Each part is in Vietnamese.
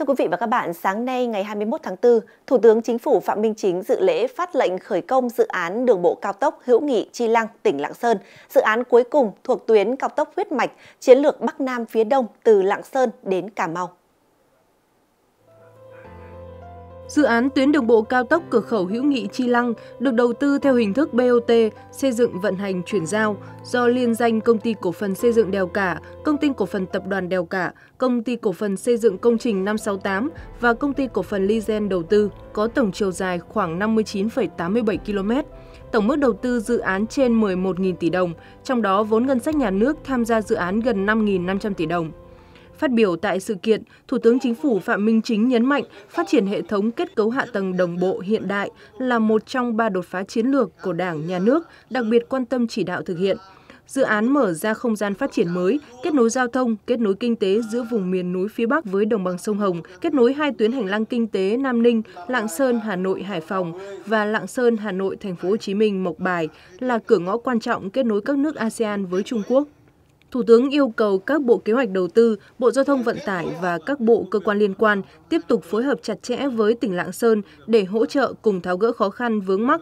Thưa quý vị và các bạn, sáng nay ngày 21 tháng 4, Thủ tướng Chính phủ Phạm Minh Chính dự lễ phát lệnh khởi công dự án đường bộ cao tốc Hữu Nghị Chi Lăng, tỉnh Lạng Sơn, dự án cuối cùng thuộc tuyến cao tốc huyết mạch chiến lược Bắc Nam phía Đông từ Lạng Sơn đến Cà Mau. Dự án tuyến đường bộ cao tốc cửa khẩu hữu nghị Chi Lăng được đầu tư theo hình thức BOT, xây dựng vận hành chuyển giao do liên danh Công ty Cổ phần Xây dựng Đèo Cả, Công ty Cổ phần Tập đoàn Đèo Cả, Công ty Cổ phần Xây dựng Công trình 568 và Công ty Cổ phần Lizen đầu tư, có tổng chiều dài khoảng 59,87 km. Tổng mức đầu tư dự án trên 11.000 tỷ đồng, trong đó vốn ngân sách nhà nước tham gia dự án gần 5.500 tỷ đồng. Phát biểu tại sự kiện, Thủ tướng Chính phủ Phạm Minh Chính nhấn mạnh phát triển hệ thống kết cấu hạ tầng đồng bộ hiện đại là một trong ba đột phá chiến lược của Đảng, Nhà nước, đặc biệt quan tâm chỉ đạo thực hiện. Dự án mở ra không gian phát triển mới, kết nối giao thông, kết nối kinh tế giữa vùng miền núi phía Bắc với đồng bằng sông Hồng, kết nối hai tuyến hành lang kinh tế Nam Ninh, Lạng Sơn, Hà Nội, Hải Phòng và Lạng Sơn, Hà Nội, Thành phố Hồ Chí Minh, Mộc Bài là cửa ngõ quan trọng kết nối các nước ASEAN với Trung Quốc. Thủ tướng yêu cầu các bộ kế hoạch đầu tư, Bộ Giao thông Vận tải và các bộ cơ quan liên quan tiếp tục phối hợp chặt chẽ với tỉnh Lạng Sơn để hỗ trợ cùng tháo gỡ khó khăn vướng mắc,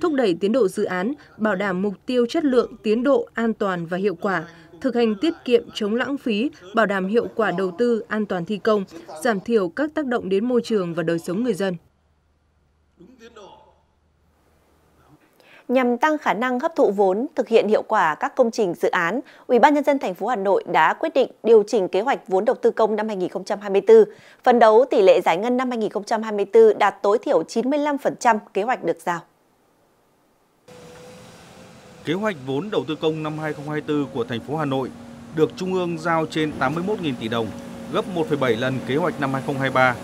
thúc đẩy tiến độ dự án, bảo đảm mục tiêu chất lượng, tiến độ, an toàn và hiệu quả, thực hành tiết kiệm chống lãng phí, bảo đảm hiệu quả đầu tư, an toàn thi công, giảm thiểu các tác động đến môi trường và đời sống người dân. Nhằm tăng khả năng hấp thụ vốn, thực hiện hiệu quả các công trình dự án, Ủy ban nhân dân thành phố Hà Nội đã quyết định điều chỉnh kế hoạch vốn đầu tư công năm 2024, phấn đấu tỷ lệ giải ngân năm 2024 đạt tối thiểu 95% kế hoạch được giao. Kế hoạch vốn đầu tư công năm 2024 của thành phố Hà Nội được Trung ương giao trên 81.000 tỷ đồng, gấp 1,7 lần kế hoạch năm 2023.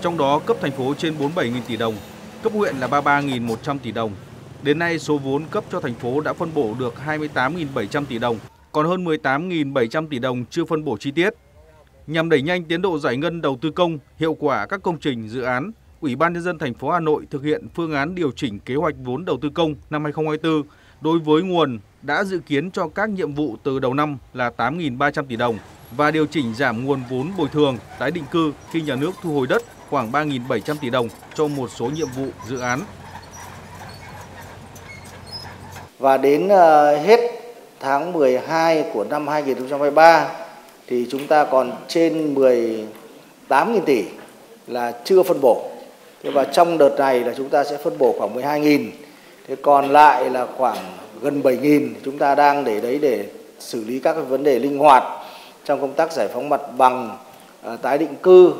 Trong đó cấp thành phố trên 47.000 tỷ đồng, cấp huyện là 33.100 tỷ đồng, Đến nay, số vốn cấp cho thành phố đã phân bổ được 28.700 tỷ đồng, còn hơn 18.700 tỷ đồng chưa phân bổ chi tiết. Nhằm đẩy nhanh tiến độ giải ngân đầu tư công, hiệu quả các công trình, dự án, Ủy ban nhân dân thành phố Hà Nội thực hiện phương án điều chỉnh kế hoạch vốn đầu tư công năm 2024 đối với nguồn đã dự kiến cho các nhiệm vụ từ đầu năm là 8.300 tỷ đồng và điều chỉnh giảm nguồn vốn bồi thường tái định cư khi nhà nước thu hồi đất khoảng 3.700 tỷ đồng cho một số nhiệm vụ dự án và đến ờ, hết tháng 12 của năm 2023 thì chúng ta còn trên 18.000 tỷ là chưa phân bổ. Thế và trong đợt này là chúng ta sẽ phân bổ khoảng 12.000. Thế còn lại là khoảng gần 7.000 chúng ta đang để đấy để xử lý các cái vấn đề linh hoạt trong công tác giải phóng mặt bằng, ờ, tái định cư.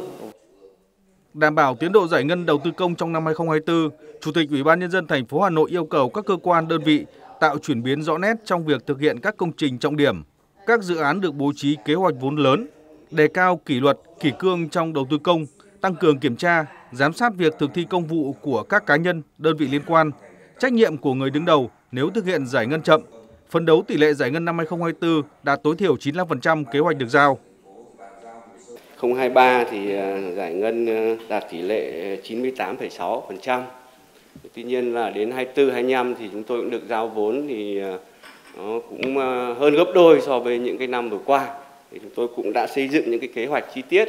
Đảm bảo tiến độ giải ngân đầu tư công trong năm 2024, Chủ tịch Ủy ban nhân dân thành phố Hà Nội yêu cầu các cơ quan đơn vị tạo chuyển biến rõ nét trong việc thực hiện các công trình trọng điểm. Các dự án được bố trí kế hoạch vốn lớn, đề cao kỷ luật, kỷ cương trong đầu tư công, tăng cường kiểm tra, giám sát việc thực thi công vụ của các cá nhân, đơn vị liên quan, trách nhiệm của người đứng đầu nếu thực hiện giải ngân chậm, phấn đấu tỷ lệ giải ngân năm 2024 đạt tối thiểu 95% kế hoạch được giao. 2023 thì à, giải ngân à, đạt tỷ lệ 98,6%. Tuy nhiên là đến 24, 25 thì chúng tôi cũng được giao vốn thì à, nó cũng à, hơn gấp đôi so với những cái năm vừa qua. Thì chúng tôi cũng đã xây dựng những cái kế hoạch chi tiết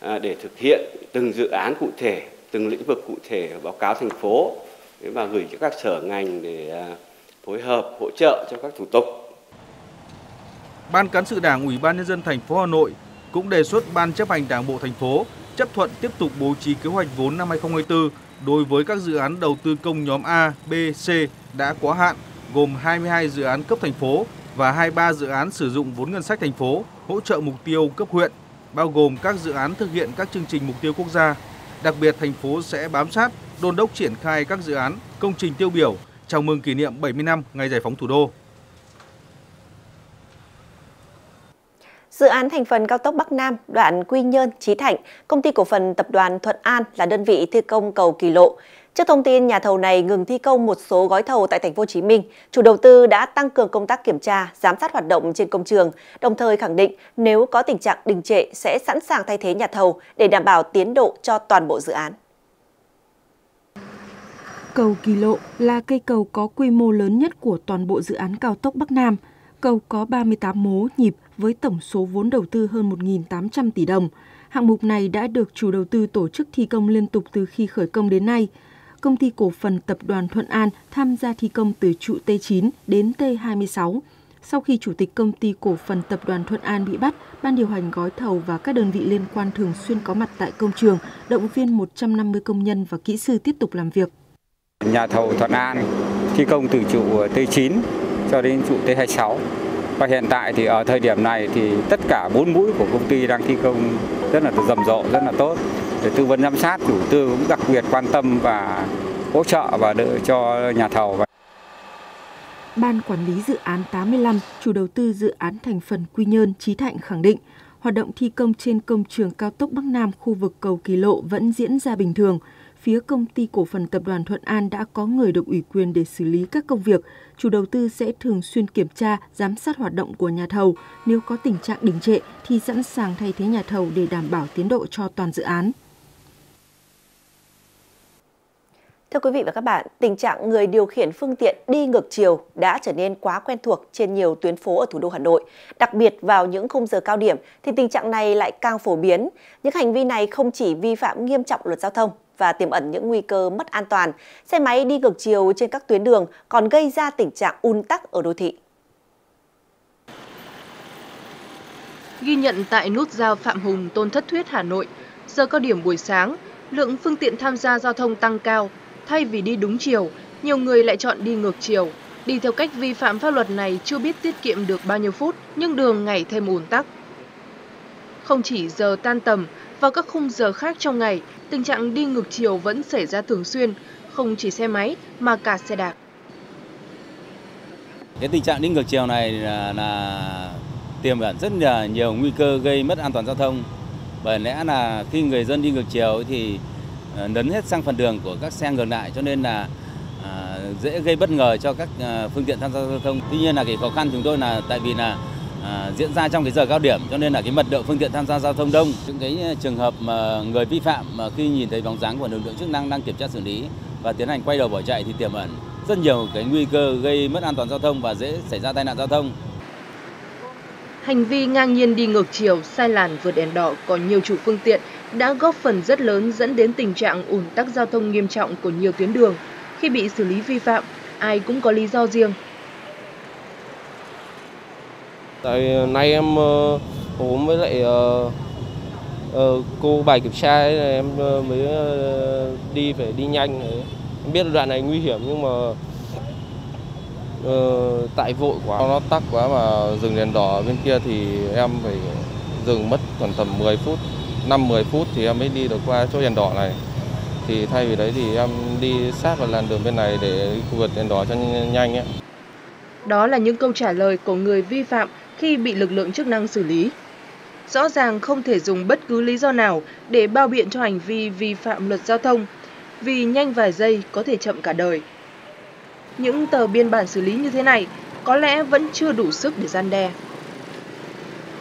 à, để thực hiện từng dự án cụ thể, từng lĩnh vực cụ thể báo cáo thành phố và gửi cho các sở ngành để phối hợp hỗ trợ cho các thủ tục. Ban cán sự Đảng Ủy ban nhân dân thành phố Hà Nội cũng đề xuất Ban chấp hành Đảng bộ thành phố chấp thuận tiếp tục bố trí kế hoạch vốn năm 2024 đối với các dự án đầu tư công nhóm A, B, C đã quá hạn, gồm 22 dự án cấp thành phố và 23 dự án sử dụng vốn ngân sách thành phố hỗ trợ mục tiêu cấp huyện, bao gồm các dự án thực hiện các chương trình mục tiêu quốc gia. Đặc biệt, thành phố sẽ bám sát, đôn đốc triển khai các dự án, công trình tiêu biểu chào mừng kỷ niệm 70 năm ngày giải phóng thủ đô. Dự án thành phần cao tốc Bắc Nam, đoạn Quy Nhơn, Chí Thạnh, công ty cổ phần tập đoàn Thuận An là đơn vị thi công cầu Kỳ Lộ. Trước thông tin nhà thầu này ngừng thi công một số gói thầu tại thành phố Hồ Chí Minh, chủ đầu tư đã tăng cường công tác kiểm tra, giám sát hoạt động trên công trường, đồng thời khẳng định nếu có tình trạng đình trệ sẽ sẵn sàng thay thế nhà thầu để đảm bảo tiến độ cho toàn bộ dự án. Cầu Kỳ Lộ là cây cầu có quy mô lớn nhất của toàn bộ dự án cao tốc Bắc Nam. Cầu có 38 mố nhịp với tổng số vốn đầu tư hơn 1.800 tỷ đồng. Hạng mục này đã được chủ đầu tư tổ chức thi công liên tục từ khi khởi công đến nay. Công ty cổ phần tập đoàn Thuận An tham gia thi công từ trụ T9 đến T26. Sau khi chủ tịch công ty cổ phần tập đoàn Thuận An bị bắt, ban điều hành gói thầu và các đơn vị liên quan thường xuyên có mặt tại công trường, động viên 150 công nhân và kỹ sư tiếp tục làm việc. Nhà thầu Thuận An thi công từ trụ T9 cho đến trụ T26 và hiện tại thì ở thời điểm này thì tất cả bốn mũi của công ty đang thi công rất là rầm rộ, rất là tốt. Để tư vấn giám sát, chủ tư cũng đặc biệt quan tâm và hỗ trợ và đỡ cho nhà thầu. Ban Quản lý Dự án 85, chủ đầu tư dự án thành phần Quy Nhơn, Trí Thạnh khẳng định, hoạt động thi công trên công trường cao tốc Bắc Nam khu vực cầu Kỳ Lộ vẫn diễn ra bình thường – phía công ty cổ phần tập đoàn Thuận An đã có người được ủy quyền để xử lý các công việc. Chủ đầu tư sẽ thường xuyên kiểm tra, giám sát hoạt động của nhà thầu. Nếu có tình trạng đình trệ thì sẵn sàng thay thế nhà thầu để đảm bảo tiến độ cho toàn dự án. Thưa quý vị và các bạn, tình trạng người điều khiển phương tiện đi ngược chiều đã trở nên quá quen thuộc trên nhiều tuyến phố ở thủ đô Hà Nội. Đặc biệt vào những khung giờ cao điểm thì tình trạng này lại càng phổ biến. Những hành vi này không chỉ vi phạm nghiêm trọng luật giao thông và tiềm ẩn những nguy cơ mất an toàn. Xe máy đi ngược chiều trên các tuyến đường còn gây ra tình trạng un tắc ở đô thị. Ghi nhận tại nút giao Phạm Hùng, Tôn Thất Thuyết, Hà Nội, giờ cao điểm buổi sáng, lượng phương tiện tham gia giao thông tăng cao. Thay vì đi đúng chiều, nhiều người lại chọn đi ngược chiều. Đi theo cách vi phạm pháp luật này chưa biết tiết kiệm được bao nhiêu phút, nhưng đường ngày thêm ùn tắc. Không chỉ giờ tan tầm, vào các khung giờ khác trong ngày, tình trạng đi ngược chiều vẫn xảy ra thường xuyên, không chỉ xe máy mà cả xe đạp. Cái tình trạng đi ngược chiều này là, là tiềm ẩn rất là nhiều nguy cơ gây mất an toàn giao thông. Bởi lẽ là khi người dân đi ngược chiều thì ờ, nấn hết sang phần đường của các xe ngược lại cho nên là à, dễ gây bất ngờ cho các à, phương tiện tham gia giao thông. Tuy nhiên là cái khó khăn chúng tôi là tại vì là à, diễn ra trong cái giờ cao điểm cho nên là cái mật độ phương tiện tham gia giao thông đông những cái à, trường hợp mà người vi phạm mà khi nhìn thấy bóng dáng của lực lượng chức năng đang kiểm tra xử lý và tiến hành quay đầu bỏ chạy thì tiềm ẩn rất nhiều cái nguy cơ gây mất an toàn giao thông và dễ xảy ra tai nạn giao thông. Hành vi ngang nhiên đi ngược chiều, sai làn vượt đèn đỏ có nhiều chủ phương tiện đã góp phần rất lớn dẫn đến tình trạng ùn tắc giao thông nghiêm trọng của nhiều tuyến đường. Khi bị xử lý vi phạm, ai cũng có lý do riêng Tại nay em uh, ốm với lại uh, uh, cô bài kiểm tra ấy, em uh, mới uh, đi phải đi nhanh. Ấy. Em biết đoạn này nguy hiểm nhưng mà uh, tại vội quá nó tắc quá mà dừng đèn đỏ bên kia thì em phải dừng mất khoảng tầm 10 phút 5-10 phút thì em mới đi được qua chỗ đèn đỏ này thì thay vì đấy thì em đi sát vào làn đường bên này để vượt đèn đỏ cho nhanh ấy. Đó là những câu trả lời của người vi phạm khi bị lực lượng chức năng xử lý. Rõ ràng không thể dùng bất cứ lý do nào để bao biện cho hành vi vi phạm luật giao thông, vì nhanh vài giây có thể chậm cả đời. Những tờ biên bản xử lý như thế này có lẽ vẫn chưa đủ sức để gian đe.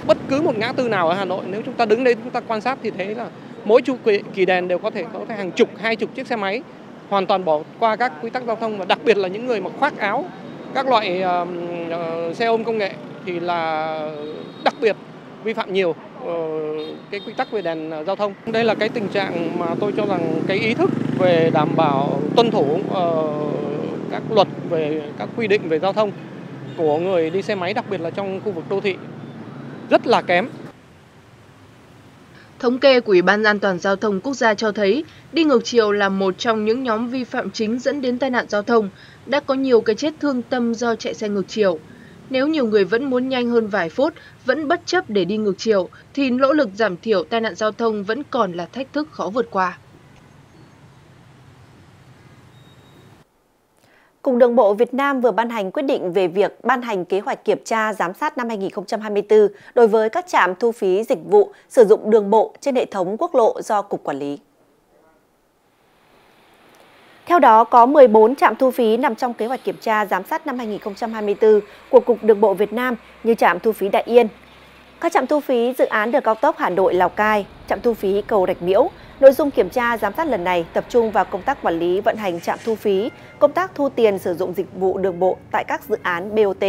Bất cứ một ngã tư nào ở Hà Nội nếu chúng ta đứng đây chúng ta quan sát thì thấy là mỗi chu kỳ, kỳ đèn đều có thể có thể hàng chục, hai chục chiếc xe máy hoàn toàn bỏ qua các quy tắc giao thông và đặc biệt là những người mặc khoác áo các loại uh, uh, xe ôm công nghệ thì là đặc biệt vi phạm nhiều ờ, cái quy tắc về đèn giao thông. Đây là cái tình trạng mà tôi cho rằng cái ý thức về đảm bảo tuân thủ ờ, các luật về các quy định về giao thông của người đi xe máy đặc biệt là trong khu vực đô thị rất là kém. Thống kê của Ủy ban An toàn Giao thông Quốc gia cho thấy, đi ngược chiều là một trong những nhóm vi phạm chính dẫn đến tai nạn giao thông. Đã có nhiều cái chết thương tâm do chạy xe ngược chiều. Nếu nhiều người vẫn muốn nhanh hơn vài phút, vẫn bất chấp để đi ngược chiều, thì nỗ lực giảm thiểu tai nạn giao thông vẫn còn là thách thức khó vượt qua. Cục Đường bộ Việt Nam vừa ban hành quyết định về việc ban hành kế hoạch kiểm tra giám sát năm 2024 đối với các trạm thu phí dịch vụ sử dụng đường bộ trên hệ thống quốc lộ do Cục Quản lý. Theo đó, có 14 trạm thu phí nằm trong kế hoạch kiểm tra giám sát năm 2024 của Cục Đường bộ Việt Nam như trạm thu phí Đại Yên, các trạm thu phí dự án đường cao tốc Hà Nội Lào Cai, trạm thu phí cầu Rạch Miễu. Nội dung kiểm tra giám sát lần này tập trung vào công tác quản lý vận hành trạm thu phí, công tác thu tiền sử dụng dịch vụ đường bộ tại các dự án BOT.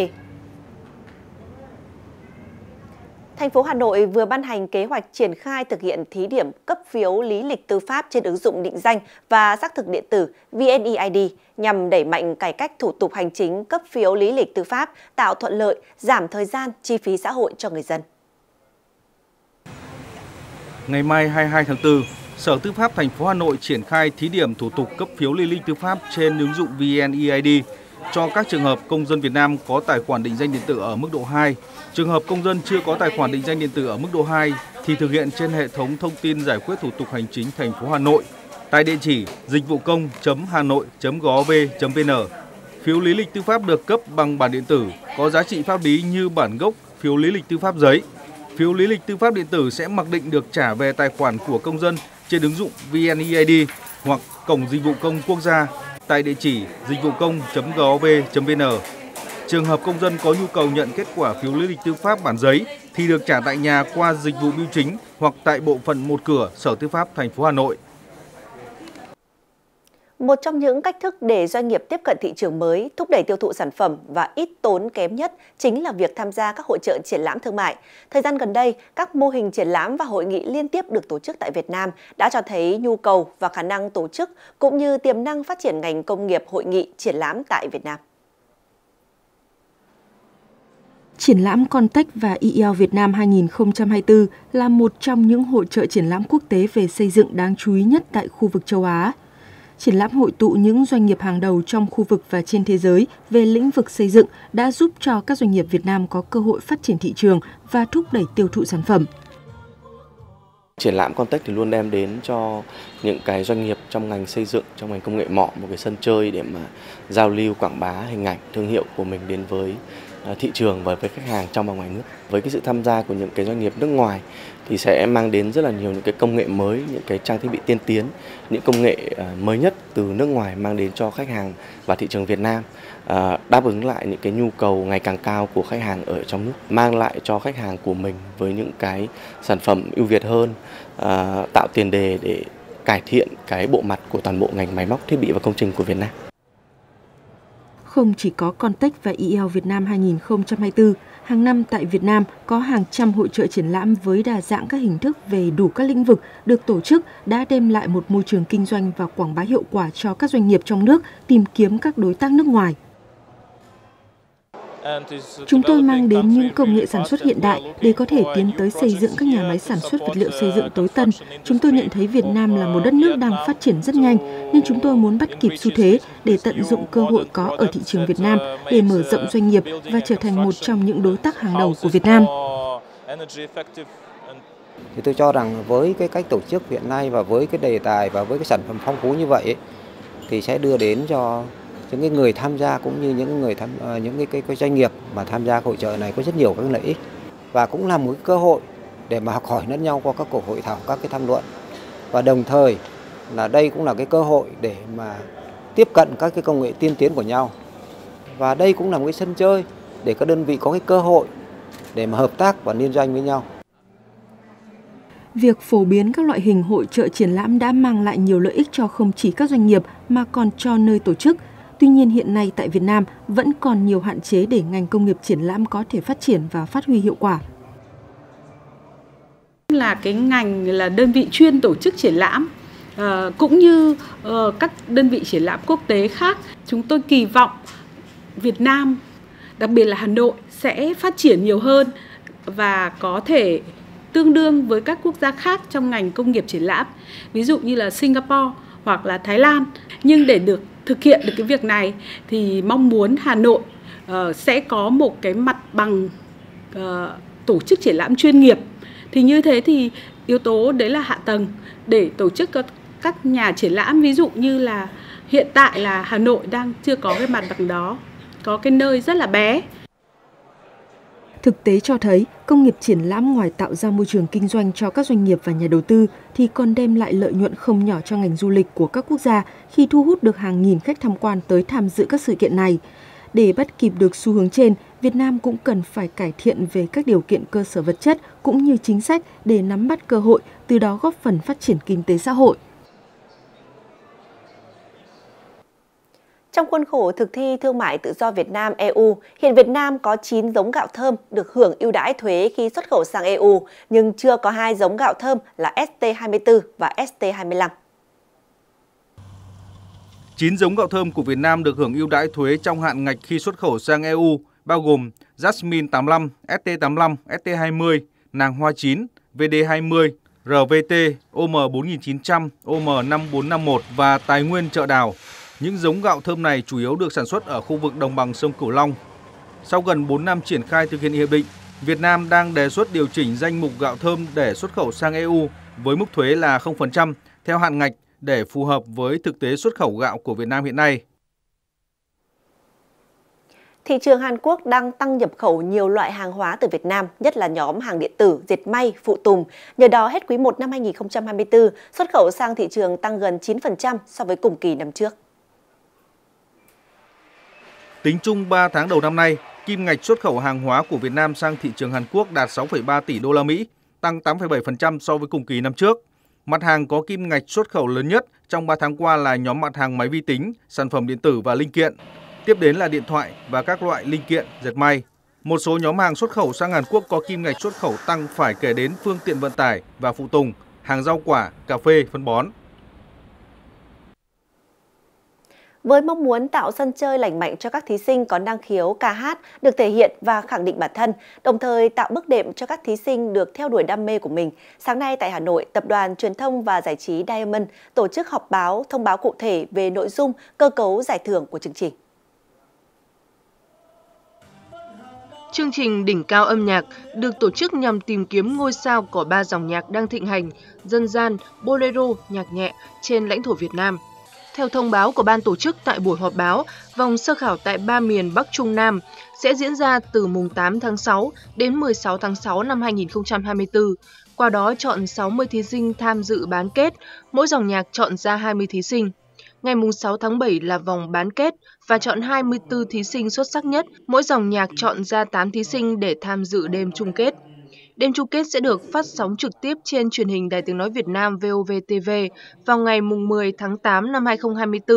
Thành phố Hà Nội vừa ban hành kế hoạch triển khai thực hiện thí điểm cấp phiếu lý lịch tư pháp trên ứng dụng định danh và xác thực điện tử VNeID nhằm đẩy mạnh cải cách thủ tục hành chính cấp phiếu lý lịch tư pháp, tạo thuận lợi, giảm thời gian, chi phí xã hội cho người dân. Ngày mai 22 tháng 4, Sở Tư pháp thành phố Hà Nội triển khai thí điểm thủ tục cấp phiếu lý lịch tư pháp trên ứng dụng VNeID cho các trường hợp công dân Việt Nam có tài khoản định danh điện tử ở mức độ 2. Trường hợp công dân chưa có tài khoản định danh điện tử ở mức độ 2 thì thực hiện trên hệ thống thông tin giải quyết thủ tục hành chính thành phố Hà Nội tại địa chỉ dịch vụ công.hanoi.gov.vn. Phiếu lý lịch tư pháp được cấp bằng bản điện tử, có giá trị pháp lý như bản gốc, phiếu lý lịch tư pháp giấy. Phiếu lý lịch tư pháp điện tử sẽ mặc định được trả về tài khoản của công dân trên ứng dụng VNeID hoặc cổng dịch vụ công quốc gia tại địa chỉ dịch vụ công.gov.vn. Trường hợp công dân có nhu cầu nhận kết quả phiếu lý lịch tư pháp bản giấy thì được trả tại nhà qua dịch vụ bưu chính hoặc tại bộ phận một cửa Sở Tư pháp thành phố Hà Nội. Một trong những cách thức để doanh nghiệp tiếp cận thị trường mới, thúc đẩy tiêu thụ sản phẩm và ít tốn kém nhất chính là việc tham gia các hội trợ triển lãm thương mại. Thời gian gần đây, các mô hình triển lãm và hội nghị liên tiếp được tổ chức tại Việt Nam đã cho thấy nhu cầu và khả năng tổ chức cũng như tiềm năng phát triển ngành công nghiệp hội nghị triển lãm tại Việt Nam. Triển lãm Contech và IEL Việt Nam 2024 là một trong những hội trợ triển lãm quốc tế về xây dựng đáng chú ý nhất tại khu vực châu Á. Triển lãm hội tụ những doanh nghiệp hàng đầu trong khu vực và trên thế giới về lĩnh vực xây dựng đã giúp cho các doanh nghiệp Việt Nam có cơ hội phát triển thị trường và thúc đẩy tiêu thụ sản phẩm. Triển lãm Contech thì luôn đem đến cho những cái doanh nghiệp trong ngành xây dựng, trong ngành công nghệ mỏ một cái sân chơi để mà giao lưu quảng bá hình ảnh thương hiệu của mình đến với À, thị trường và với khách hàng trong và ngoài nước. Với cái sự tham gia của những cái doanh nghiệp nước ngoài thì sẽ mang đến rất là nhiều những cái công nghệ mới, những cái trang thiết bị tiên tiến, những công nghệ à, mới nhất từ nước ngoài mang đến cho khách hàng và thị trường Việt Nam. À, đáp ứng lại những cái nhu cầu ngày càng cao của khách hàng ở trong nước, mang lại cho khách hàng của mình với những cái sản phẩm ưu việt hơn, tạo tiền đề để cải thiện cái bộ mặt của toàn bộ ngành máy móc, thiết bị và công trình của Việt Nam. Không chỉ có Contech và IEL Việt Nam 2024, hàng năm tại Việt Nam có hàng trăm hội trợ triển lãm với đa dạng các hình thức về đủ các lĩnh vực được tổ chức đã đem lại một môi trường kinh doanh và quảng bá hiệu quả cho các doanh nghiệp trong nước tìm kiếm các đối tác nước ngoài. Chúng tôi mang đến những công nghệ sản xuất hiện đại để có thể tiến tới xây dựng các nhà máy sản xuất vật liệu xây dựng tối tân. Chúng tôi nhận thấy Việt Nam là một đất nước đang phát triển rất nhanh, nên chúng tôi muốn bắt kịp xu thế để tận dụng cơ hội có ở thị trường Việt Nam để mở rộng doanh nghiệp và trở thành một trong những đối tác hàng đầu của Việt Nam. Thì tôi cho rằng với cái cách tổ chức hiện nay và với cái đề tài và với cái sản phẩm phong phú như vậy thì sẽ đưa đến cho những cái người tham gia cũng như những người tham ờ, những cái, cái, cái doanh nghiệp mà tham gia hội trợ này có rất nhiều các lợi ích và cũng là một cái cơ hội để mà học hỏi lẫn nhau qua các cuộc hội thảo các cái tham luận. Và đồng thời là đây cũng là cái cơ hội để mà tiếp cận các cái công nghệ tiên tiến của nhau. Và đây cũng là một cái sân chơi để các đơn vị có cái cơ hội để mà hợp tác và liên doanh với nhau. Việc phổ biến các loại hình hội trợ triển lãm đã mang lại nhiều lợi ích cho không chỉ các doanh nghiệp mà còn cho nơi tổ chức, Tuy nhiên hiện nay tại Việt Nam vẫn còn nhiều hạn chế để ngành công nghiệp triển lãm có thể phát triển và phát huy hiệu quả. Là cái ngành là đơn vị chuyên tổ chức triển lãm ờ, cũng như ờ, các đơn vị triển lãm quốc tế khác, chúng tôi kỳ vọng Việt Nam, đặc biệt là Hà Nội sẽ phát triển nhiều hơn và có thể tương đương với các quốc gia khác trong ngành công nghiệp triển lãm, ví dụ như là Singapore hoặc là Thái Lan. Nhưng để được thực hiện được cái việc này thì mong muốn Hà Nội uh, sẽ có một cái mặt bằng uh, tổ chức triển lãm chuyên nghiệp. Thì như thế thì yếu tố đấy là hạ tầng để tổ chức các, các nhà triển lãm ví dụ như là hiện tại là Hà Nội đang chưa có cái mặt bằng đó có cái nơi rất là bé. Thực tế cho thấy, công nghiệp triển lãm ngoài tạo ra môi trường kinh doanh cho các doanh nghiệp và nhà đầu tư thì còn đem lại lợi nhuận không nhỏ cho ngành du lịch của các quốc gia khi thu hút được hàng nghìn khách tham quan tới tham dự các sự kiện này. Để bắt kịp được xu hướng trên, Việt Nam cũng cần phải cải thiện về các điều kiện cơ sở vật chất cũng như chính sách để nắm bắt cơ hội, từ đó góp phần phát triển kinh tế xã hội. Trong khuôn khổ thực thi thương mại tự do Việt Nam EU, hiện Việt Nam có 9 giống gạo thơm được hưởng ưu đãi thuế khi xuất khẩu sang EU, nhưng chưa có hai giống gạo thơm là ST24 và ST25. 9 giống gạo thơm của Việt Nam được hưởng ưu đãi thuế trong hạn ngạch khi xuất khẩu sang EU, bao gồm Jasmine 85, ST85, ST20, nàng hoa 9, VD20, RVT, OM 4900, OM 5451 và tài nguyên chợ đào. Những giống gạo thơm này chủ yếu được sản xuất ở khu vực đồng bằng sông Cửu Long. Sau gần 4 năm triển khai thực hiện hiệp định, Việt Nam đang đề xuất điều chỉnh danh mục gạo thơm để xuất khẩu sang EU với mức thuế là 0% theo hạn ngạch để phù hợp với thực tế xuất khẩu gạo của Việt Nam hiện nay. Thị trường Hàn Quốc đang tăng nhập khẩu nhiều loại hàng hóa từ Việt Nam, nhất là nhóm hàng điện tử, dệt may, phụ tùng. Nhờ đó, hết quý 1 năm 2024, xuất khẩu sang thị trường tăng gần 9% so với cùng kỳ năm trước. Tính chung 3 tháng đầu năm nay, kim ngạch xuất khẩu hàng hóa của Việt Nam sang thị trường Hàn Quốc đạt 6,3 tỷ đô la Mỹ, tăng 8,7% so với cùng kỳ năm trước. Mặt hàng có kim ngạch xuất khẩu lớn nhất trong 3 tháng qua là nhóm mặt hàng máy vi tính, sản phẩm điện tử và linh kiện. Tiếp đến là điện thoại và các loại linh kiện, dệt may. Một số nhóm hàng xuất khẩu sang Hàn Quốc có kim ngạch xuất khẩu tăng phải kể đến phương tiện vận tải và phụ tùng, hàng rau quả, cà phê, phân bón. Với mong muốn tạo sân chơi lành mạnh cho các thí sinh có năng khiếu ca hát được thể hiện và khẳng định bản thân, đồng thời tạo bước đệm cho các thí sinh được theo đuổi đam mê của mình. Sáng nay tại Hà Nội, Tập đoàn Truyền thông và Giải trí Diamond tổ chức họp báo thông báo cụ thể về nội dung cơ cấu giải thưởng của chương trình. Chương trình Đỉnh cao âm nhạc được tổ chức nhằm tìm kiếm ngôi sao của ba dòng nhạc đang thịnh hành, dân gian, bolero, nhạc nhẹ trên lãnh thổ Việt Nam – theo thông báo của ban tổ chức tại buổi họp báo, vòng sơ khảo tại ba miền Bắc Trung Nam sẽ diễn ra từ mùng 8 tháng 6 đến 16 tháng 6 năm 2024. Qua đó chọn 60 thí sinh tham dự bán kết, mỗi dòng nhạc chọn ra 20 thí sinh. Ngày mùng 6 tháng 7 là vòng bán kết và chọn 24 thí sinh xuất sắc nhất, mỗi dòng nhạc chọn ra 8 thí sinh để tham dự đêm chung kết. Đêm chung kết sẽ được phát sóng trực tiếp trên truyền hình Đài Tiếng Nói Việt Nam VOV-TV vào ngày 10 tháng 8 năm 2024.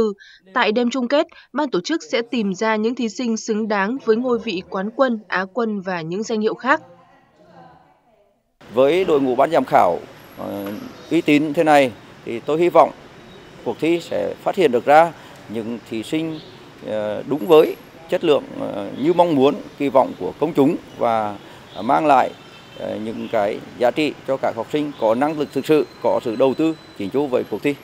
Tại đêm chung kết, ban tổ chức sẽ tìm ra những thí sinh xứng đáng với ngôi vị quán quân, á quân và những danh hiệu khác. Với đội ngũ ban giám khảo ờ, uy tín thế này thì tôi hy vọng cuộc thi sẽ phát hiện được ra những thí sinh ờ, đúng với chất lượng ờ, như mong muốn, kỳ vọng của công chúng và mang lại Ờ, những cái giá trị cho các học sinh có năng lực thực sự, có sự đầu tư chỉnh chu với cuộc thi.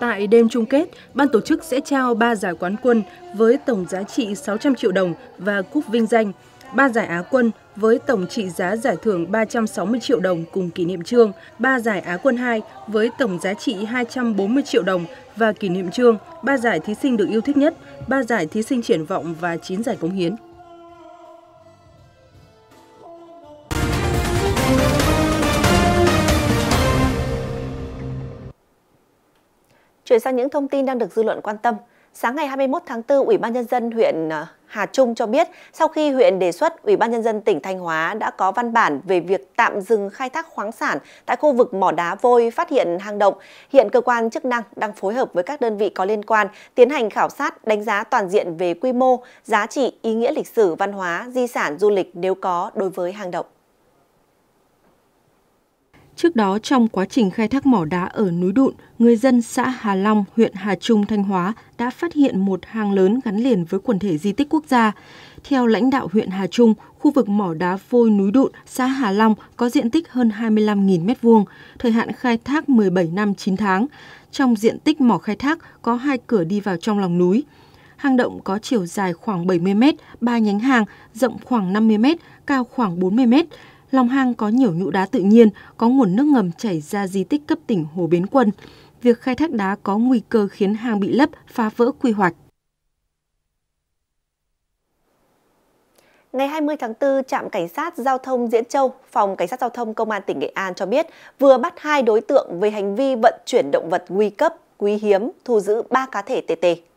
Tại đêm chung kết, ban tổ chức sẽ trao 3 giải quán quân với tổng giá trị 600 triệu đồng và cúp vinh danh, 3 giải Á quân với tổng trị giá giải thưởng 360 triệu đồng cùng kỷ niệm trương, 3 giải Á quân 2 với tổng giá trị 240 triệu đồng và kỷ niệm trương, 3 giải thí sinh được yêu thích nhất, 3 giải thí sinh triển vọng và 9 giải cống hiến. Chuyển sang những thông tin đang được dư luận quan tâm. Sáng ngày 21 tháng 4, Ủy ban nhân dân huyện ờ, Hà Trung cho biết, sau khi huyện đề xuất, Ủy ban nhân dân tỉnh Thanh Hóa đã có văn bản về việc tạm dừng khai thác khoáng sản tại khu vực mỏ đá vôi phát hiện hang động. Hiện cơ quan chức năng đang phối hợp với các đơn vị có liên quan tiến hành khảo sát, đánh giá toàn diện về quy mô, giá trị, ý nghĩa lịch sử, văn hóa, di sản du lịch nếu có đối với hang động. Trước đó, trong quá trình khai thác mỏ đá ở núi Đụn, người dân xã Hà Long, huyện Hà Trung, Thanh Hóa đã phát hiện một hang lớn gắn liền với quần thể di tích quốc gia. Theo lãnh đạo huyện Hà Trung, khu vực mỏ đá vôi núi Đụn, xã Hà Long có diện tích hơn 25.000 m2, thời hạn khai thác 17 năm 9 tháng. Trong diện tích mỏ khai thác có hai cửa đi vào trong lòng núi. Hang động có chiều dài khoảng 70 m, ba nhánh hang rộng khoảng 50 m, cao khoảng 40 m Lòng hang có nhiều nhũ đá tự nhiên, có nguồn nước ngầm chảy ra di tích cấp tỉnh Hồ Bến Quân. Việc khai thác đá có nguy cơ khiến hang bị lấp, phá vỡ quy hoạch. Ngày 20 tháng 4, trạm cảnh sát giao thông Diễn Châu, phòng cảnh sát giao thông công an tỉnh Nghệ An cho biết vừa bắt hai đối tượng về hành vi vận chuyển động vật nguy cấp, quý hiếm, thu giữ 3 cá thể TT.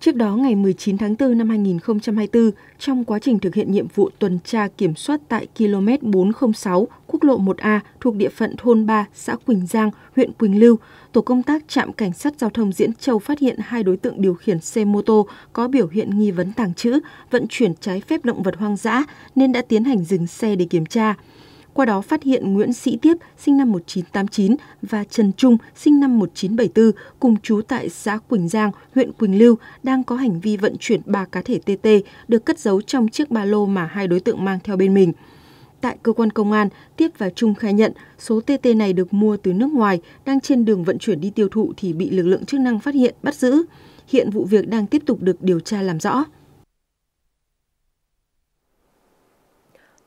Trước đó, ngày 19 tháng 4 năm 2024, trong quá trình thực hiện nhiệm vụ tuần tra kiểm soát tại km 406 quốc lộ 1A thuộc địa phận thôn 3, xã Quỳnh Giang, huyện Quỳnh Lưu, tổ công tác trạm cảnh sát giao thông Diễn Châu phát hiện hai đối tượng điều khiển xe mô tô có biểu hiện nghi vấn tàng trữ, vận chuyển trái phép động vật hoang dã nên đã tiến hành dừng xe để kiểm tra. Qua đó phát hiện Nguyễn Sĩ Tiếp, sinh năm 1989 và Trần Trung, sinh năm 1974, cùng chú tại xã Quỳnh Giang, huyện Quỳnh Lưu, đang có hành vi vận chuyển ba cá thể TT được cất giấu trong chiếc ba lô mà hai đối tượng mang theo bên mình. Tại cơ quan công an, Tiếp và Trung khai nhận số TT này được mua từ nước ngoài, đang trên đường vận chuyển đi tiêu thụ thì bị lực lượng chức năng phát hiện, bắt giữ. Hiện vụ việc đang tiếp tục được điều tra làm rõ.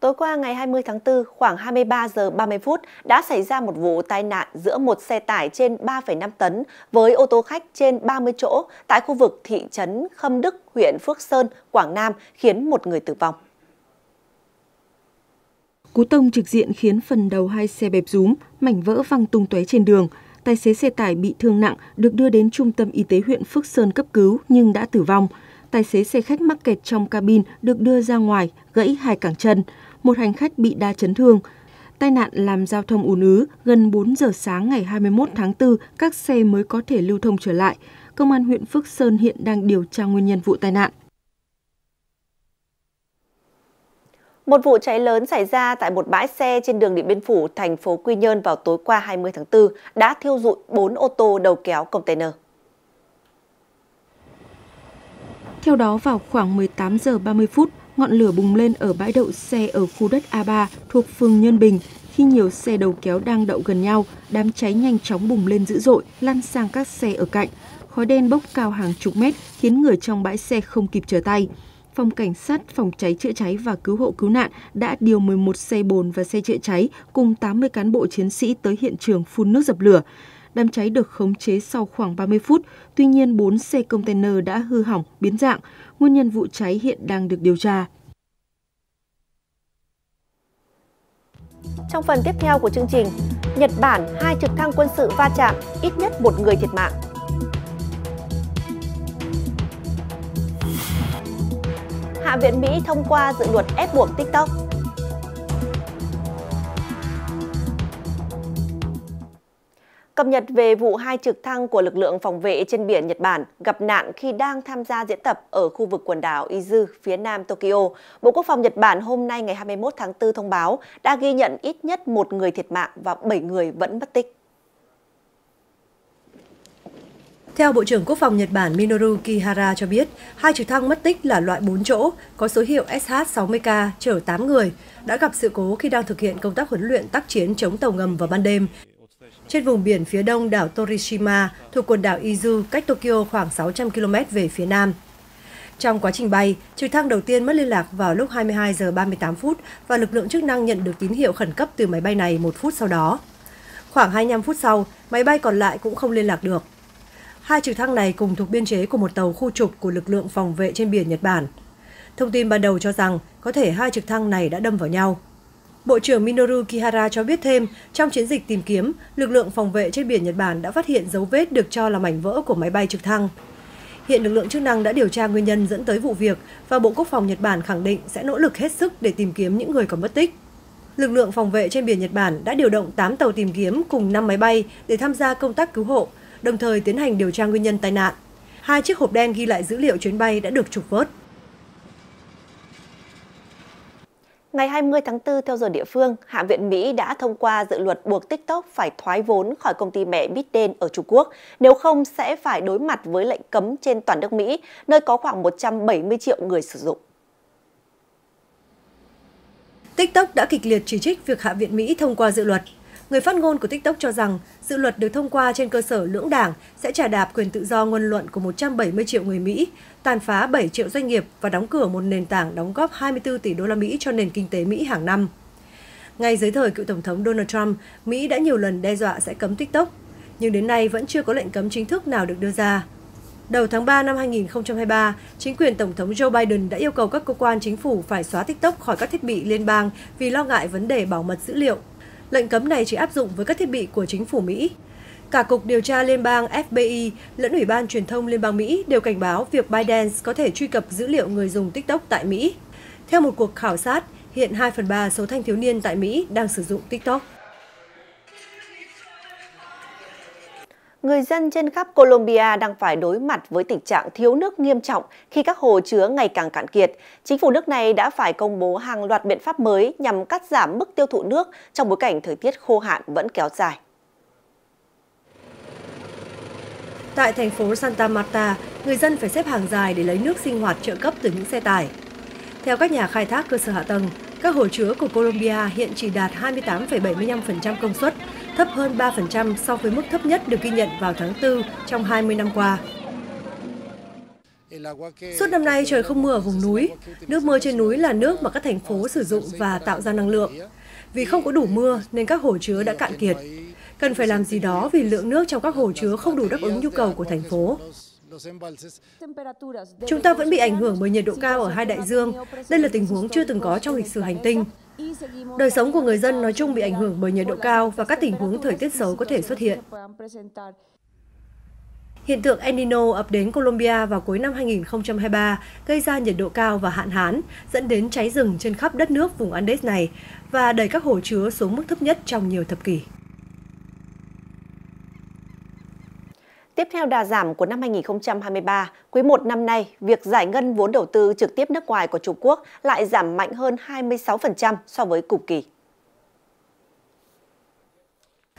Tối qua ngày 20 tháng 4, khoảng 23 giờ 30 phút đã xảy ra một vụ tai nạn giữa một xe tải trên 3,5 tấn với ô tô khách trên 30 chỗ tại khu vực thị trấn Khâm Đức, huyện Phước Sơn, Quảng Nam khiến một người tử vong. Cú tông trực diện khiến phần đầu hai xe bẹp rúm, mảnh vỡ văng tung tóe trên đường. Tài xế xe tải bị thương nặng được đưa đến trung tâm y tế huyện Phước Sơn cấp cứu nhưng đã tử vong. Tài xế xe khách mắc kẹt trong cabin được đưa ra ngoài, gãy hai cẳng chân một hành khách bị đa chấn thương. Tai nạn làm giao thông ùn ứ, gần 4 giờ sáng ngày 21 tháng 4, các xe mới có thể lưu thông trở lại. Công an huyện Phước Sơn hiện đang điều tra nguyên nhân vụ tai nạn. Một vụ cháy lớn xảy ra tại một bãi xe trên đường Điện Biên Phủ, thành phố Quy Nhơn vào tối qua 20 tháng 4 đã thiêu dụi 4 ô tô đầu kéo container. Theo đó, vào khoảng 18 giờ 30 phút, ngọn lửa bùng lên ở bãi đậu xe ở khu đất A3 thuộc phường Nhân Bình. Khi nhiều xe đầu kéo đang đậu gần nhau, đám cháy nhanh chóng bùng lên dữ dội, lan sang các xe ở cạnh. Khói đen bốc cao hàng chục mét khiến người trong bãi xe không kịp trở tay. Phòng cảnh sát phòng cháy chữa cháy và cứu hộ cứu nạn đã điều 11 xe bồn và xe chữa cháy cùng 80 cán bộ chiến sĩ tới hiện trường phun nước dập lửa. Đám cháy được khống chế sau khoảng 30 phút, tuy nhiên 4 xe container đã hư hỏng, biến dạng. Nguyên nhân vụ cháy hiện đang được điều tra. Trong phần tiếp theo của chương trình, Nhật Bản hai trực thăng quân sự va chạm, ít nhất một người thiệt mạng. Hạ viện Mỹ thông qua dự luật ép buộc TikTok. Cập nhật về vụ hai trực thăng của lực lượng phòng vệ trên biển Nhật Bản gặp nạn khi đang tham gia diễn tập ở khu vực quần đảo Izu phía nam Tokyo, Bộ Quốc phòng Nhật Bản hôm nay ngày 21 tháng 4 thông báo đã ghi nhận ít nhất một người thiệt mạng và 7 người vẫn mất tích. Theo Bộ trưởng Quốc phòng Nhật Bản Minoru Kihara cho biết, hai trực thăng mất tích là loại 4 chỗ, có số hiệu SH-60K chở 8 người, đã gặp sự cố khi đang thực hiện công tác huấn luyện tác chiến chống tàu ngầm vào ban đêm trên vùng biển phía đông đảo Torishima thuộc quần đảo Izu cách Tokyo khoảng 600 km về phía nam. Trong quá trình bay, trực thăng đầu tiên mất liên lạc vào lúc 22 giờ 38 phút và lực lượng chức năng nhận được tín hiệu khẩn cấp từ máy bay này một phút sau đó. Khoảng 25 phút sau, máy bay còn lại cũng không liên lạc được. Hai trực thăng này cùng thuộc biên chế của một tàu khu trục của lực lượng phòng vệ trên biển Nhật Bản. Thông tin ban đầu cho rằng có thể hai trực thăng này đã đâm vào nhau. Bộ trưởng Minoru Kihara cho biết thêm, trong chiến dịch tìm kiếm, lực lượng phòng vệ trên biển Nhật Bản đã phát hiện dấu vết được cho là mảnh vỡ của máy bay trực thăng. Hiện lực lượng chức năng đã điều tra nguyên nhân dẫn tới vụ việc và Bộ Quốc phòng Nhật Bản khẳng định sẽ nỗ lực hết sức để tìm kiếm những người còn mất tích. Lực lượng phòng vệ trên biển Nhật Bản đã điều động 8 tàu tìm kiếm cùng 5 máy bay để tham gia công tác cứu hộ, đồng thời tiến hành điều tra nguyên nhân tai nạn. Hai chiếc hộp đen ghi lại dữ liệu chuyến bay đã được trục vớt. Ngày 20 tháng 4 theo giờ địa phương, Hạ viện Mỹ đã thông qua dự luật buộc TikTok phải thoái vốn khỏi công ty mẹ Biden ở Trung Quốc, nếu không sẽ phải đối mặt với lệnh cấm trên toàn nước Mỹ, nơi có khoảng 170 triệu người sử dụng. TikTok đã kịch liệt chỉ trích việc Hạ viện Mỹ thông qua dự luật. Người phát ngôn của TikTok cho rằng dự luật được thông qua trên cơ sở lưỡng đảng sẽ trả đạp quyền tự do ngôn luận của 170 triệu người Mỹ, tàn phá 7 triệu doanh nghiệp và đóng cửa một nền tảng đóng góp 24 tỷ đô la Mỹ cho nền kinh tế Mỹ hàng năm. Ngay dưới thời cựu Tổng thống Donald Trump, Mỹ đã nhiều lần đe dọa sẽ cấm TikTok, nhưng đến nay vẫn chưa có lệnh cấm chính thức nào được đưa ra. Đầu tháng 3 năm 2023, chính quyền Tổng thống Joe Biden đã yêu cầu các cơ quan chính phủ phải xóa TikTok khỏi các thiết bị liên bang vì lo ngại vấn đề bảo mật dữ liệu. Lệnh cấm này chỉ áp dụng với các thiết bị của chính phủ Mỹ. Cả Cục Điều tra Liên bang FBI lẫn Ủy ban Truyền thông Liên bang Mỹ đều cảnh báo việc Biden có thể truy cập dữ liệu người dùng TikTok tại Mỹ. Theo một cuộc khảo sát, hiện 2 phần 3 số thanh thiếu niên tại Mỹ đang sử dụng TikTok. Người dân trên khắp Colombia đang phải đối mặt với tình trạng thiếu nước nghiêm trọng khi các hồ chứa ngày càng cạn kiệt. Chính phủ nước này đã phải công bố hàng loạt biện pháp mới nhằm cắt giảm mức tiêu thụ nước trong bối cảnh thời tiết khô hạn vẫn kéo dài. Tại thành phố Santa Marta, người dân phải xếp hàng dài để lấy nước sinh hoạt trợ cấp từ những xe tải. Theo các nhà khai thác cơ sở hạ tầng, các hồ chứa của Colombia hiện chỉ đạt 28,75% công suất, thấp hơn 3% so với mức thấp nhất được ghi nhận vào tháng 4 trong 20 năm qua. Suốt năm nay trời không mưa ở vùng núi. Nước mưa trên núi là nước mà các thành phố sử dụng và tạo ra năng lượng. Vì không có đủ mưa nên các hồ chứa đã cạn kiệt. Cần phải làm gì đó vì lượng nước trong các hồ chứa không đủ đáp ứng nhu cầu của thành phố. Chúng ta vẫn bị ảnh hưởng bởi nhiệt độ cao ở hai đại dương. Đây là tình huống chưa từng có trong lịch sử hành tinh. Đời sống của người dân nói chung bị ảnh hưởng bởi nhiệt độ cao và các tình huống thời tiết xấu có thể xuất hiện. Hiện tượng El Nino ập đến Colombia vào cuối năm 2023 gây ra nhiệt độ cao và hạn hán, dẫn đến cháy rừng trên khắp đất nước vùng Andes này và đẩy các hồ chứa xuống mức thấp nhất trong nhiều thập kỷ. Tiếp theo đà giảm của năm 2023, quý 1 năm nay, việc giải ngân vốn đầu tư trực tiếp nước ngoài của Trung Quốc lại giảm mạnh hơn 26% so với cùng kỳ.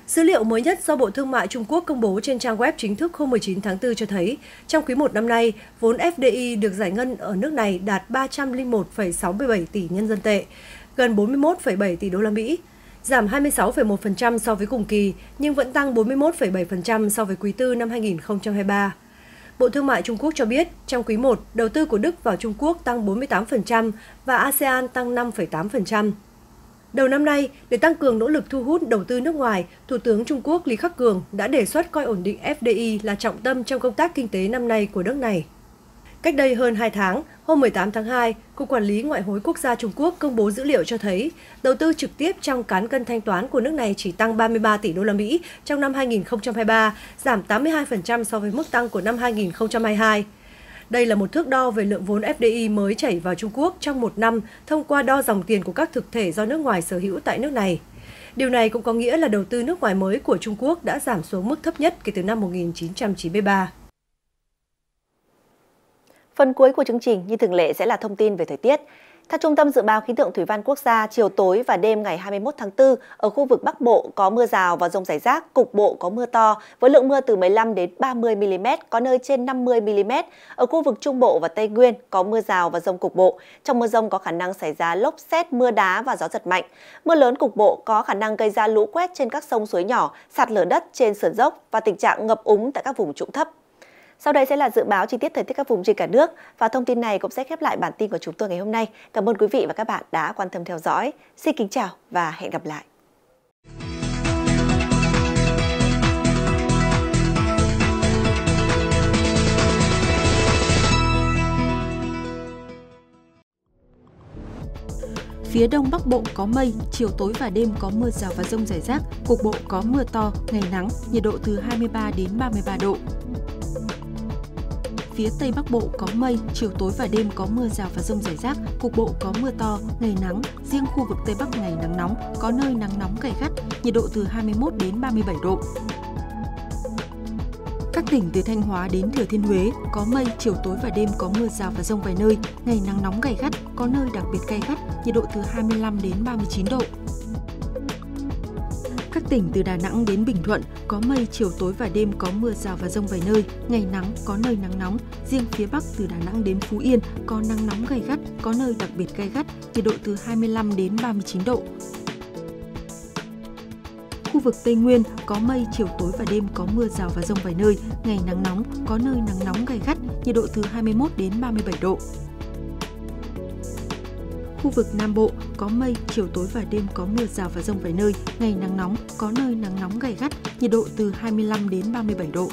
Dữ liệu mới nhất do Bộ Thương mại Trung Quốc công bố trên trang web chính thức hôm 19 tháng 4 cho thấy, trong quý 1 năm nay, vốn FDI được giải ngân ở nước này đạt 301,67 tỷ nhân dân tệ, gần 41,7 tỷ đô la Mỹ, giảm 26,1% so với cùng kỳ nhưng vẫn tăng 41,7% so với quý tư năm 2023. Bộ Thương mại Trung Quốc cho biết, trong quý 1, đầu tư của Đức vào Trung Quốc tăng 48% và ASEAN tăng 5,8%. Đầu năm nay, để tăng cường nỗ lực thu hút đầu tư nước ngoài, Thủ tướng Trung Quốc Lý Khắc Cường đã đề xuất coi ổn định FDI là trọng tâm trong công tác kinh tế năm nay của nước này. Cách đây hơn 2 tháng, hôm 18 tháng 2, Cục Quản lý Ngoại hối Quốc gia Trung Quốc công bố dữ liệu cho thấy đầu tư trực tiếp trong cán cân thanh toán của nước này chỉ tăng 33 tỷ đô la Mỹ trong năm 2023, giảm 82% so với mức tăng của năm 2022. Đây là một thước đo về lượng vốn FDI mới chảy vào Trung Quốc trong một năm thông qua đo dòng tiền của các thực thể do nước ngoài sở hữu tại nước này. Điều này cũng có nghĩa là đầu tư nước ngoài mới của Trung Quốc đã giảm xuống mức thấp nhất kể từ năm 1993. Phần cuối của chương trình như thường lệ sẽ là thông tin về thời tiết. Theo Trung tâm Dự báo Khí tượng Thủy văn Quốc gia, chiều tối và đêm ngày 21 tháng 4, ở khu vực Bắc Bộ có mưa rào và rông rải rác, cục bộ có mưa to, với lượng mưa từ 15 đến 30 mm, có nơi trên 50 mm. Ở khu vực Trung Bộ và Tây Nguyên có mưa rào và rông cục bộ. Trong mưa rông có khả năng xảy ra lốc xét, mưa đá và gió giật mạnh. Mưa lớn cục bộ có khả năng gây ra lũ quét trên các sông suối nhỏ, sạt lở đất trên sườn dốc và tình trạng ngập úng tại các vùng trũng thấp. Sau đây sẽ là dự báo chi tiết thời tiết các vùng trên cả nước và thông tin này cũng sẽ khép lại bản tin của chúng tôi ngày hôm nay. Cảm ơn quý vị và các bạn đã quan tâm theo dõi. Xin kính chào và hẹn gặp lại. Phía đông bắc bộ có mây, chiều tối và đêm có mưa rào và rông rải rác, cục bộ có mưa to, ngày nắng, nhiệt độ từ 23 đến 33 độ. Phía Tây Bắc Bộ có mây, chiều tối và đêm có mưa rào và rông rải rác, cục bộ có mưa to, ngày nắng, riêng khu vực Tây Bắc ngày nắng nóng, có nơi nắng nóng gay gắt, nhiệt độ từ 21 đến 37 độ. Các tỉnh từ Thanh Hóa đến Thừa Thiên Huế có mây, chiều tối và đêm có mưa rào và rông vài nơi, ngày nắng nóng gay gắt, có nơi đặc biệt gay gắt, nhiệt độ từ 25 đến 39 độ. Các tỉnh từ Đà Nẵng đến Bình Thuận có mây, chiều tối và đêm có mưa rào và rông vài nơi, ngày nắng, có nơi nắng nóng. Riêng phía Bắc từ Đà Nẵng đến Phú Yên có nắng nóng gay gắt, có nơi đặc biệt gay gắt, nhiệt độ từ 25 đến 39 độ. Khu vực Tây Nguyên có mây, chiều tối và đêm có mưa rào và rông vài nơi, ngày nắng nóng, có nơi nắng nóng gay gắt, nhiệt độ từ 21 đến 37 độ. Khu vực Nam Bộ có mây, chiều tối và đêm có mưa rào và rông vài nơi, ngày nắng nóng, có nơi nắng nóng gay gắt, nhiệt độ từ 25 đến 37 độ.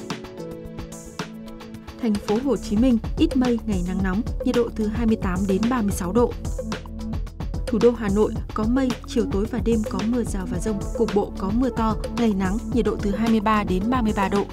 Thành phố Hồ Chí Minh ít mây, ngày nắng nóng, nhiệt độ từ 28 đến 36 độ. thủ đô Hà Nội có mây, chiều tối và đêm có mưa rào và rông, cục bộ có mưa to, ngày nắng, nhiệt độ từ 23 đến 33 độ.